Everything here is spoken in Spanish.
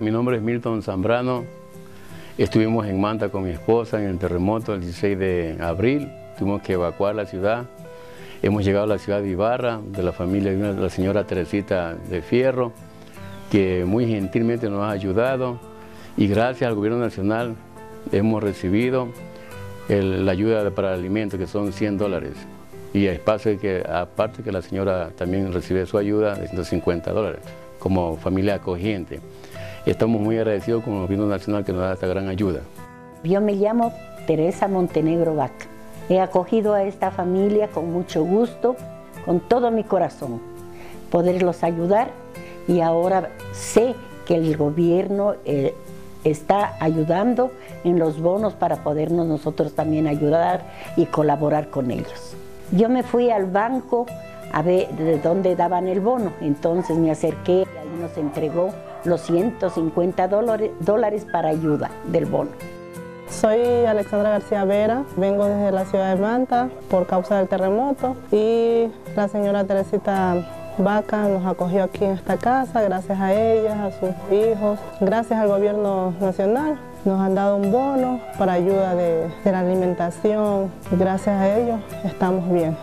Mi nombre es Milton Zambrano. Estuvimos en Manta con mi esposa en el terremoto el 16 de abril. Tuvimos que evacuar la ciudad. Hemos llegado a la ciudad de Ibarra, de la familia de la señora Teresita de Fierro, que muy gentilmente nos ha ayudado. Y gracias al gobierno nacional hemos recibido la ayuda para alimentos, que son 100 dólares. Y espacio que, aparte que la señora también recibe su ayuda de 150 dólares, como familia acogiente. Estamos muy agradecidos con el gobierno nacional que nos da esta gran ayuda. Yo me llamo Teresa Montenegro Vaca. He acogido a esta familia con mucho gusto, con todo mi corazón, poderlos ayudar y ahora sé que el gobierno eh, está ayudando en los bonos para podernos nosotros también ayudar y colaborar con ellos. Yo me fui al banco a ver de dónde daban el bono, entonces me acerqué y ahí nos entregó los 150 dólares, para ayuda del bono. Soy Alexandra García Vera, vengo desde la ciudad de Manta por causa del terremoto y la señora Teresita Vaca nos acogió aquí en esta casa, gracias a ella, a sus hijos, gracias al gobierno nacional. Nos han dado un bono para ayuda de, de la alimentación. Gracias a ellos estamos bien.